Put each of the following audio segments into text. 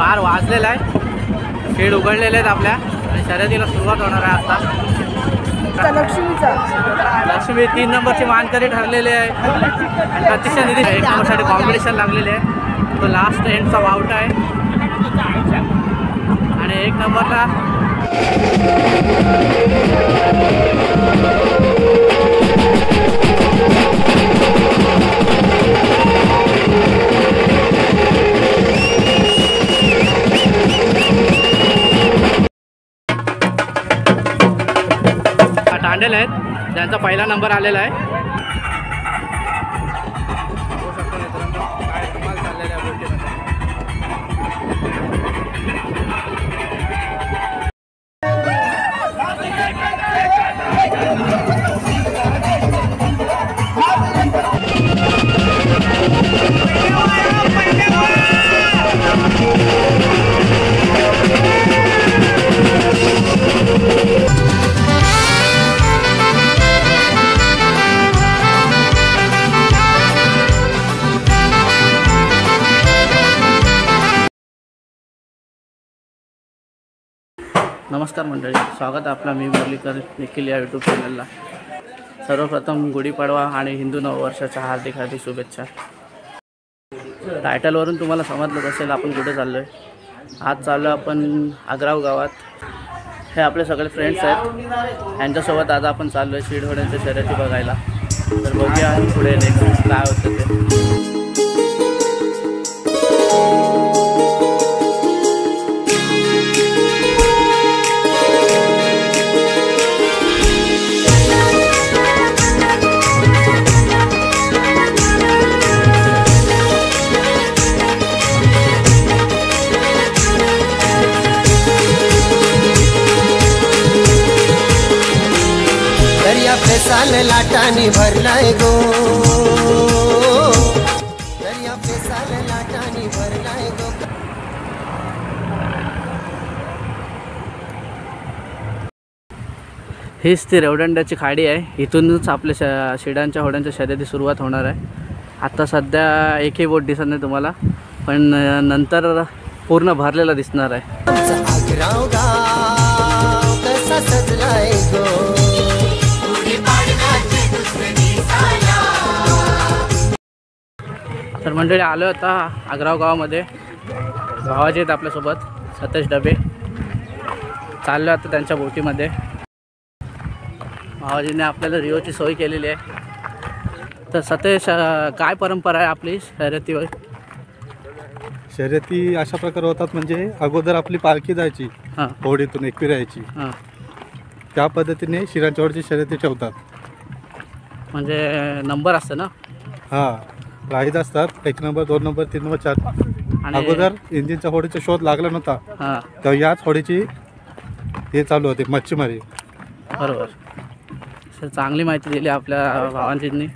बार वाजलेला आहे. शेड उघडलेले आहेत आपल्या. आणि शर्यतीला सुरुवात होणार आहे आता. लक्ष्मीचा. लक्ष्मी तीन नंबरची मानकरी ठरलेली आहे. आणि निधी एक नंबरसाठी कॉम्पिटिशन लागलेले आहे. तो लास्ट एंडचा वावटा आहे. आणि एक नंबरला हा आहेत. ज्यांचा पहिला नंबर आलेला आहे. स्वागत आपला मी मुरलीकर निखिल या यूट्यूब चॅनलला सर्वप्रथम गुढीपाडवा आणि हिंदू नववर्षाच्या हार्दिक हार्दिक शुभेच्छा. टायटलवरून तुम्हाला समजलंच असेल आपण कुठे चाललो आहे आज चाललो आपण आग्राव गावात. हे आपले सगळे फ्रेंड्स आहेत. यांच्यासोबत आज आपण चाललो आहे शिडहोड्यांच्या शर्यती बघायला. तर बघूया पुढे नेक्स्ट काय होतं ते. पेसाल लाटानी भरलाय गो. दर्या पेसाल लाटानी भरलाय गो. हीच ती रेवदंड्याची खाडी आहे. इथूनच आपल्या श शिडांच्या होड्यांच्या शर्यती सुरुवात होणार आहे. आता सध्या एकही बोट दिसत नाही तुम्हाला पण नंतर पूर्ण भरलेला दिसणार आहे. तर मंडळी आलो आता आग्राव गावामध्ये. भावाचे आहेत आपल्यासोबत सतेश डबे चाललो आता त्यांच्या बोटीमध्ये. भावाजीने आपल्याला रिओची सोय केलेली आहे. तर सतेश काय परंपरा आहे आपली शर्यतीवर शर्यती अशा प्रकारे होतात म्हणजे अगोदर आपली पालखी जायची हां. होडीतून एकविरायची हां. त्या पद्धतीने शिरांच्यावरची शर्यती ठेवतात. म्हणजे नंबर असतं ना? हां. प्राईज असतात. एक नंबर दोन नंबर तीन नंबर चार. आणि अगोदर इंजिनच्या होडीचा शोध लागला नव्हता. हां. तेव्हा याच होडीची हे चालू होते मच्छीमारी. बरोबर. सर चांगली माहिती दिली आपल्या भावांजींनी.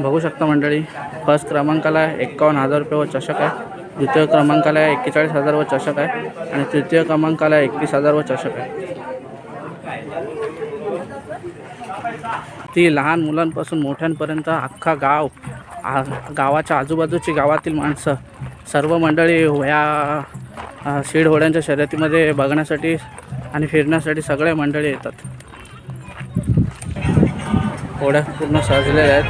बघू शकता मंडळी फर्स्ट क्रमांकाला एक्कावन्न हजार रुपये व चषक आहे. द्वितीय क्रमांकाला एक्केचाळीस हजार व चषक आहे. आणि तृतीय क्रमांकाला एकवीस हजार व चषक आहे. ती लहान मुलांपासून मोठ्यांपर्यंत अख्खा गाव आ गावाच्या आजूबाजूची गावातील माणसं सर्व मंडळी या अ, होड्यांच्या शर्यतीमध्ये बघण्यासाठी आणि फिरण्यासाठी सगळे मंडळी येतात. होड्या पूर्ण सजलेल्या आहेत.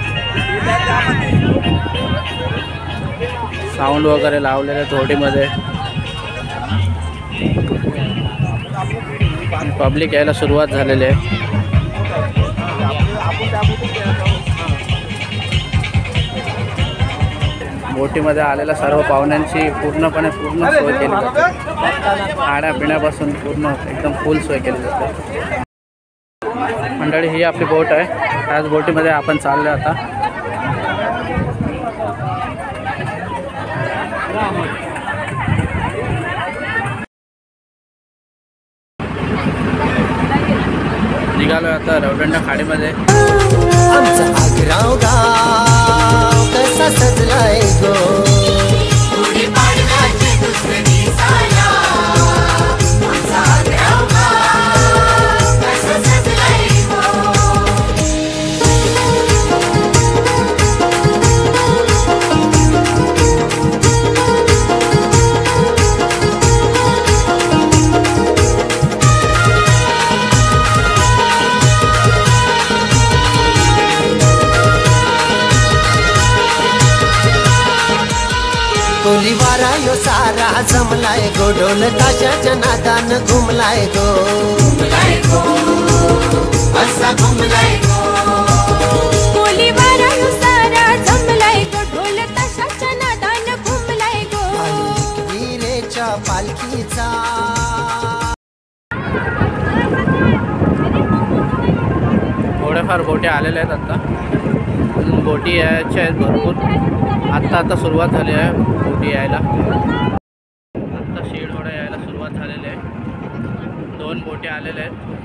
साऊंड वगैरे लावलेले आहेत होडीमध्ये पब्लिक यायला सुरुवात झालेली आहे. बोटीमध्ये आलेल्या सर्व पाहुण्यांची पूर्णपणे पूर्ण सोय केली जाते. खाण्यापिण्यापासून पूर्ण एकदम फुल सोय केली जाते. मंडळी ही आपली बोट आहे. त्याच बोटीमध्ये आपण चाललो आता. निघालो आता रवडंडा खाडीमध्ये. कसा सजलाय गो जमलाय गो ढोल ताशाच्या नादान घुमलाय गो असा घुमलाय गो. पालखीचा. थोड्याफार बोटी आलेल्या आहेत आत्ता अजून बोटी यायच्या आहेत भरपूर. आत्ता आता सुरुवात झाली आहे बोटी यायला. आलेले आहेत. दोन बोटे आलेले आहेत. बघू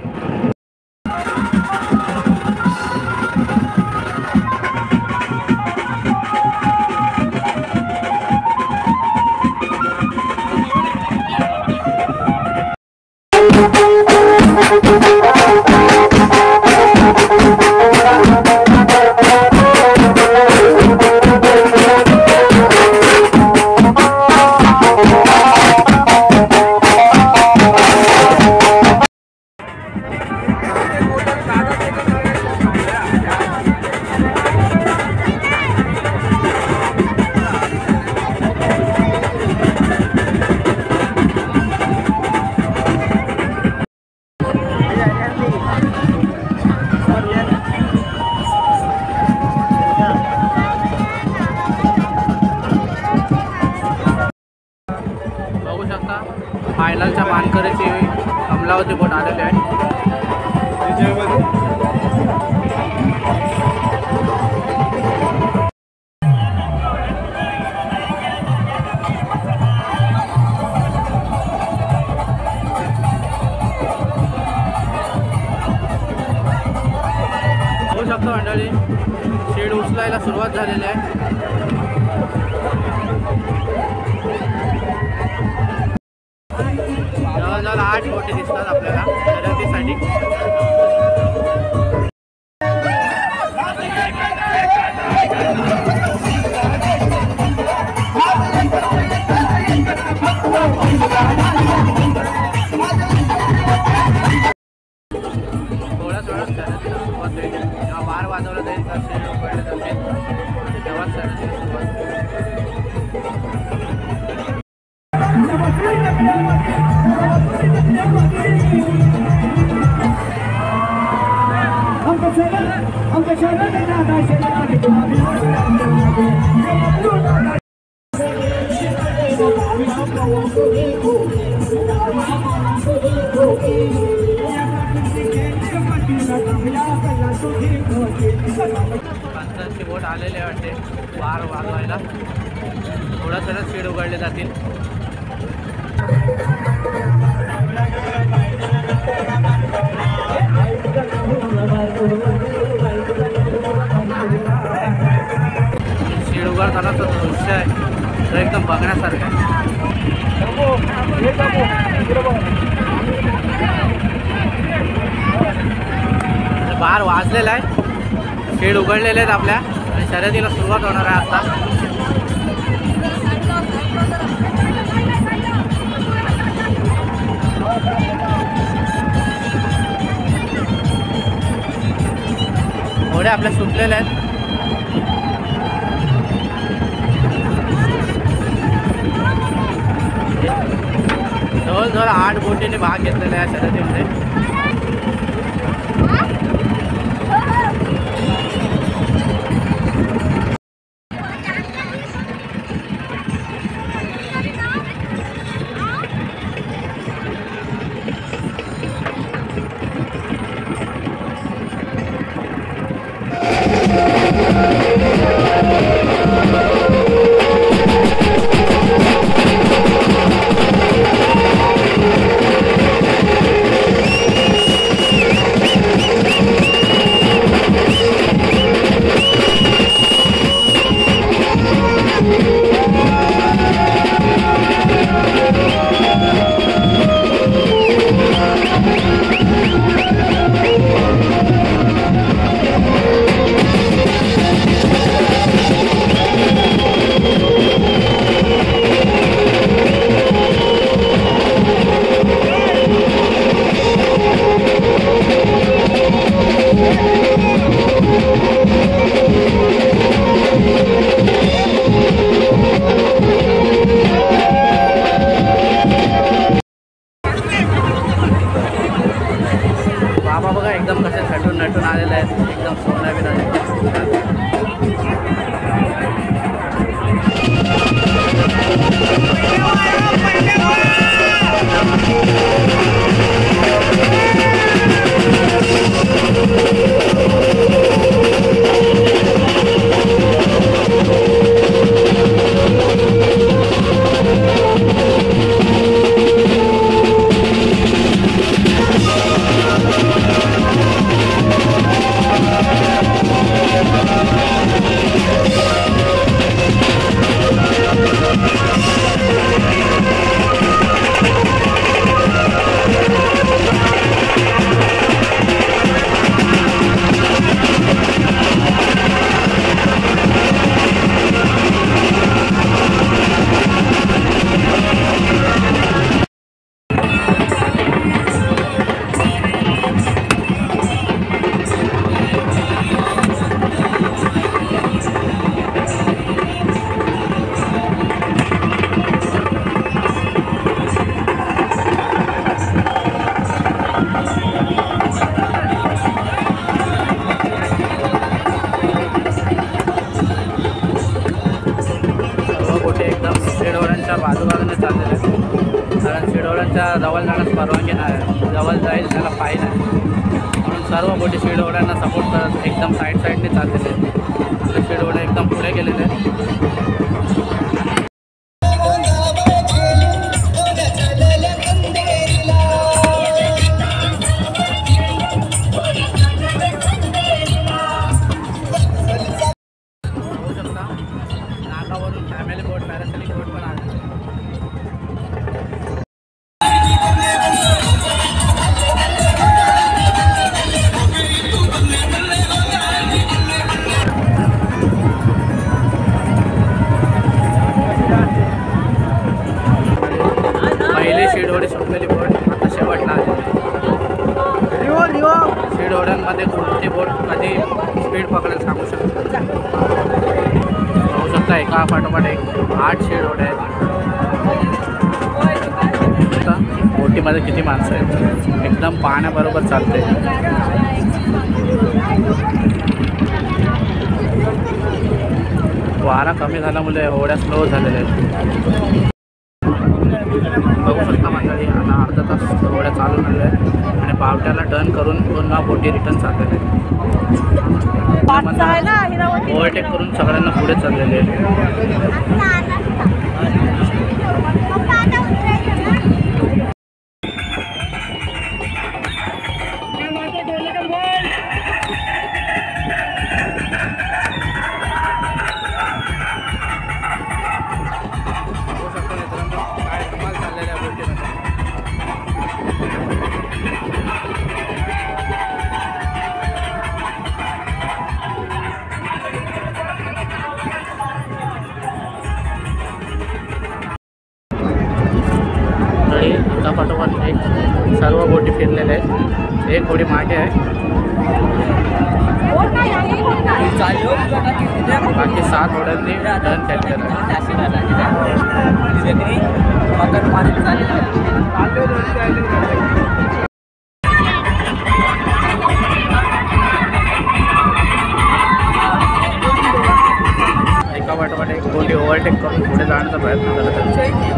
पंचांची बोट आलेले वाटते. वार वाजवायला. थोडा थोडा स्पीड उघडले जातील. स्पीड तो दृश्य आहे. तर एकदम बघण्यासारखं आहे. बार वाजलेला आहे. खेळ उघडलेले आहेत आपल्या. आणि शर्यतीला सुरुवात होणार आहे आता. घोड्या आपल्या सुटलेल्या आहेत. आठ बोटीने भाग घेतलेला आहे या शर्यतीमध्ये जवळ जाण्यास परवानगी नाही जवळ जाईल त्याला फाईन आहे. म्हणून सर्व मोठे शिडवड्यांना सपोर्ट करत एकदम साईड साईडने चाललेले आहेत. ते शिडवडे एकदम पुढे गेलेले झाल्यामुळे होड्या स्लो झालेल्या आहेत. बघू शकता मंडळी आता अर्धा तास होड्या चालू झाल्या आहेत आणि पावट्याला टर्न करून पुन्हा बोटी रिटर्न चाललेले आहेत. ओव्हरटेक करून सगळ्यांना पुढे चाललेले आहेत. सर्व बोटी फिरलेल्या आहेत. एक होडी मागे आहे. बाकी सात होड्यांनी टर्न केलेलं आहे एका पाठोपाठ एक बोटी ओव्हरटेक करून पुढे जाण्याचा प्रयत्न करत आहेत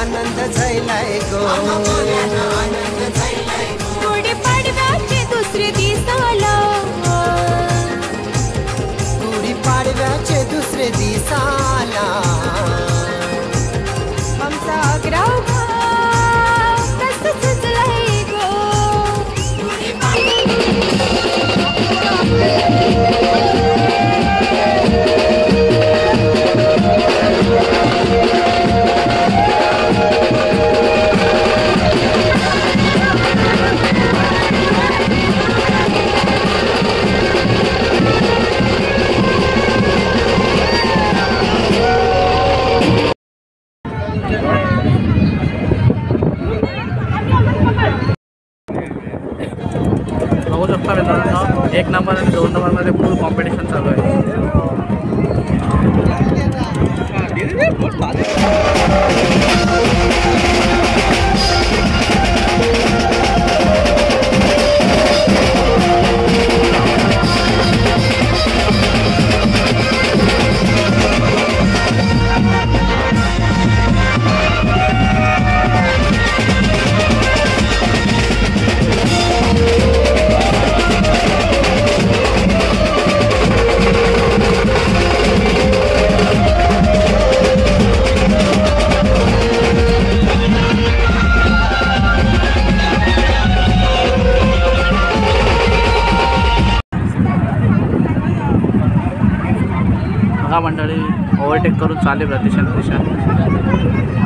आनंद झालाय गो. गुढी पाडव्याचे दुसरे दिसाला गुढी मित्रांनो एक नंबर आणि दोन ओव्हरटेक करून चालले प्रतिशा प्रतिशा तीन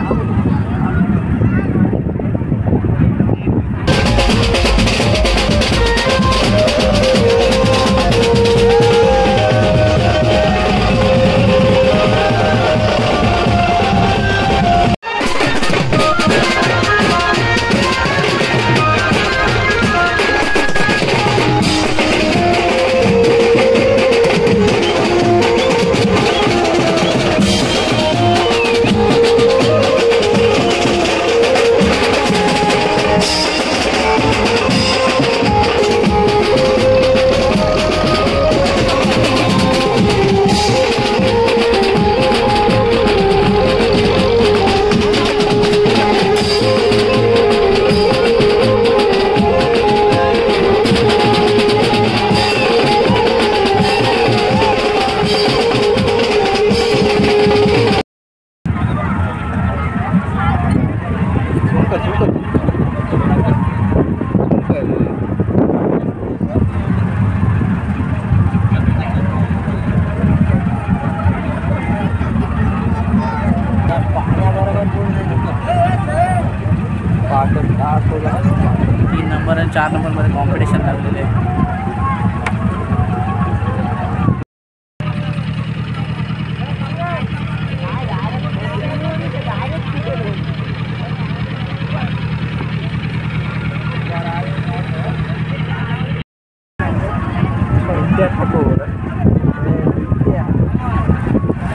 चार नंबरमध्ये कॉम्पिटिशन लागलेले आहे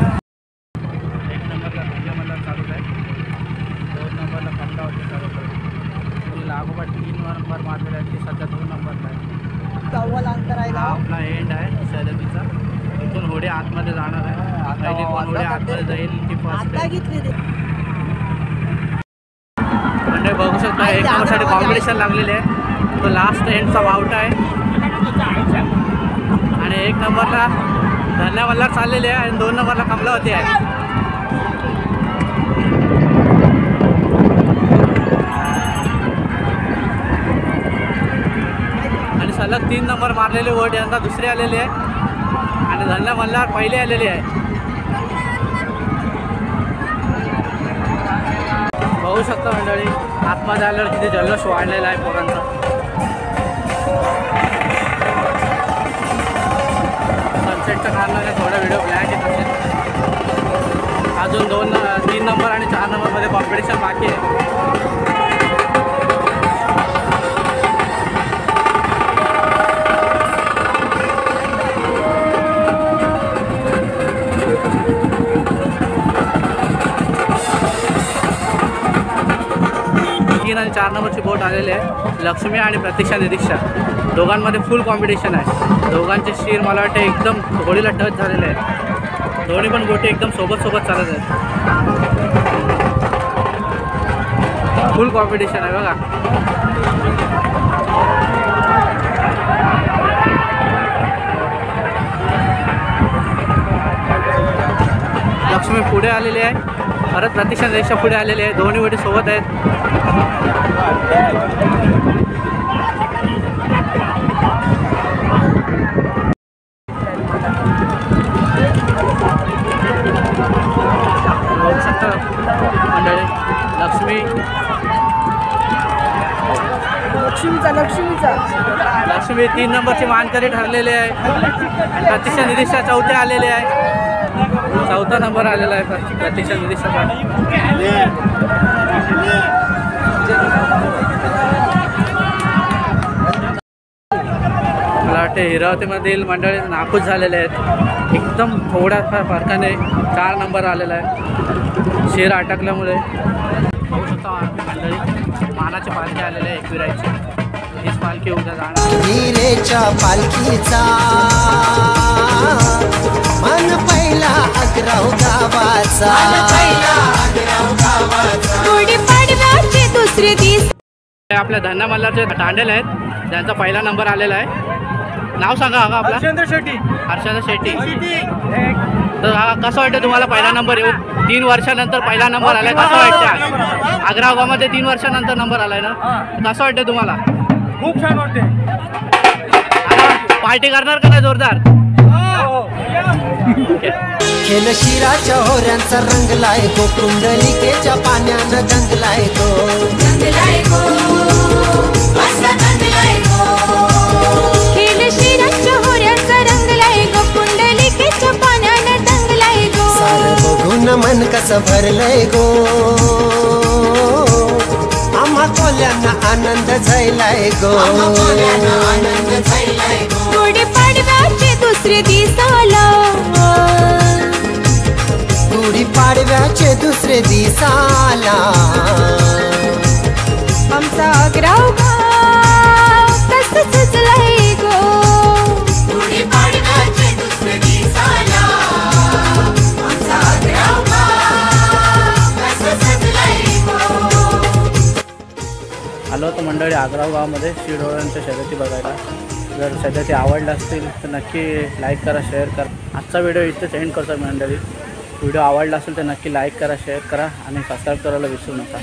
एक नंबरला धंद्यामल्ला चालू आहे दोन नंबरला कमलावरती चालू आहे ती लागोपाठ तीन नंबर मारलेले आहेत ती सध्या दोन नंबरला आहे हा आपला एंड आहे शर्यतीचा इथून होडी आतमध्ये जाणार आहे. पहिली कोण होडी आतमध्ये जाईल ती फर्स्ट म्हणजे बघू शकता एक नंबरसाठी कॉम्पिटिशन लागलेले आहे. तो लास्ट एंडचा वावटा आहे. आणि एक नंबरला धन्यावल्ला चाललेले आहे आणि दोन नंबरला कमलावती आहे. सलग तीन नंबर मारलेले वट यंदा दुसरे आलेले आहे. आणि धन्या मल्हार पहिले आलेले आहे. बघू शकता मंडळी आत्मा झाल्यावर तिथे जल्लोष वाढलेला आहे पोरांचा. सनसेटच्या कारणाने थोडा व्हिडिओ ब्लॅक येत असेल. अजून दोन तीन नंबर आणि चार नंबरमध्ये कॉम्पिटिशन बाकी आहे. आणि चार नंबरची बोट आलेली आहे. लक्ष्मी आणि प्रतीक्षा निरीक्षा. दोघांमध्ये फुल कॉम्पिटिशन आहे. दोघांचे शिर मला वाटतं एकदम होळीला टच झालेले आहे दोन्ही पण बोटी एकदम सोबत सोबत चालत आहेत. फुल कॉम्पिटिशन आहे बघा. लक्ष्मी पुढे आलेली आहे. परत प्रतीक्षा निरीक्षा पुढे आलेली आहे. दोन्ही बोटी सोबत आहेत. लक्ष्मी. लक्ष्मीचा लक्ष्मीचा. लक्ष्मी तीन नंबरची मानकरी ठरलेली आहे. प्रतीक्षा निरीक्षा चौथे आलेले आहे. चौथा नंबर आलेला आहे प्र- प्रतीक्षा वाटते हिरावतीमधील मंडळी नाखूश झालेले आहेत. एकदम थोड्या फार फरकाने चार नंबर आलेला आहे. शेर अटकल्यामुळे. बघू शकता मंडळी मानाची पालखी आलेली आहे एकविरायची. हीच पालखी उद्या जाणार पालखीचा मन पहिला गावाचा. दुसरे आपल्या धन्ना मल्हारचे दांडेल आहेत. ज्यांचा पहिला नंबर आलेला आहे. नाव सांगा हा आपला. हर्षेंद्र शेट्टी. हर्षदा शेट्टी. तर हा कसं वाटतं तुम्हाला पहिला नंबर येऊन? तीन वर्षानंतर पहिला नंबर आलाय कसं वाटतं आग्रा गावामध्ये तीन वर्षानंतर नंबर आलाय ना? कसं वाटतं तुम्हाला? खूप छान वाटते पार्टी करणार का नाही जोरदार? हो ओके खेळ शिराच्या होऱ्यांचा रंगलाय गो कुंडलिकेच्या पाण्यानं दंगलाय गो मन कसं भरलंय गो. आम्हा कोल्यांना आनंद झालाय गो. गुढी पाडव्याचे दुसरे दिसाला गुढी पाडव्याचे दुसरे दिसाला आमचा अग्राव आग्राव गावामध्ये शिडोळ्यांच्या शर्यती बघायला. जर शर्यती आवडल्या असतील तर नक्की लाईक करा शेअर करा. आजचा व्हिडिओ इथेच एंड करतो मंडळी. व्हिडिओ आवडला असेल तर नक्की लाईक करा शेअर करा आणि सबस्क्राईब करायला विसरू नका.